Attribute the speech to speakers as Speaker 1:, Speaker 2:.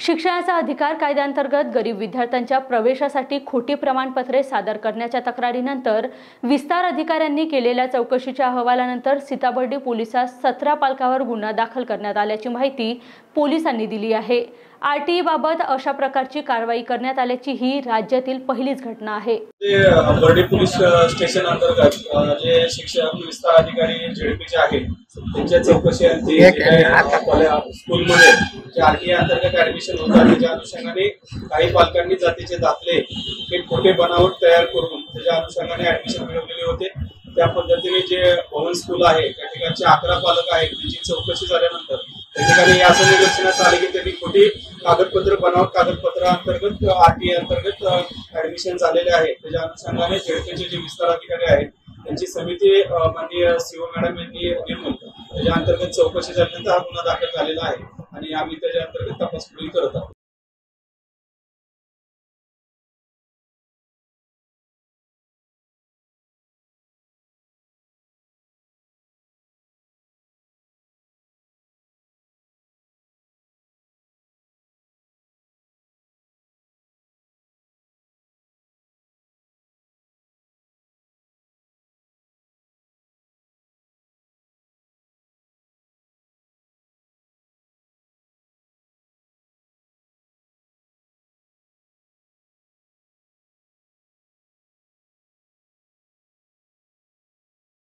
Speaker 1: शिक्षणाचा अधिकार कायद्याअंतर्गत गरीब विद्यार्थ्यांच्या प्रवेशासाठी खोटी प्रमाणपत्रे सादर करण्याच्या तक्रारीनंतर विस्तार अधिकाऱ्यांनी केलेल्या चौकशीच्या अहवालानंतर सीताबर्डी पोलिसात सतरा पालकावर गुन्हा दाखल करण्यात आल्याची माहिती पोलिसांनी दिली आहे. आरटीई बाबत अशा प्रकारची कारवाई करण्यात आल्याची ही राज्यातील पहिलीच घटना आहे.
Speaker 2: बर्डी पोलीस स्टेशन अंतर्गत जे शिक्षक विस्तार अधिकारी झेडपीचे आहेत त्यांच्या चौकशी स्कूलमध्ये जे आरटीए अंतर्गत ऍडमिशन होतात त्याच्या अनुषंगाने काही पालकांनी जातीचे दाखले हे खोटे बनावट तयार करून त्याच्या अनुषंगाने ऍडमिशन मिळवलेले होते. त्या पद्धतीने जे भवन स्कूल आहे त्या ठिकाणचे अकरा पालक आहेत त्यांची चौकशी झाल्यानंतर त्या ठिकाणी असं निदर्शनास आले की त्यांनी खोटी कागदपत्र बनाव कागदपत्र अंतर्गत आरटीए अंतर्गत ऍडमिशन झालेले आहे त्याच्या अनुषंगाने झेडपीचे जे विस्तार अधिकारी आहेत त्यांची समिती माननीय सीओ मॅडम यांनी नेमून त्याच्या अंतर्गत चौकशी झाल्यानंतर हा गुन्हा दाखल झालेला आहे. आणि आम्ही त्याच्या अंतर्गत तपास पुढील करत आहोत.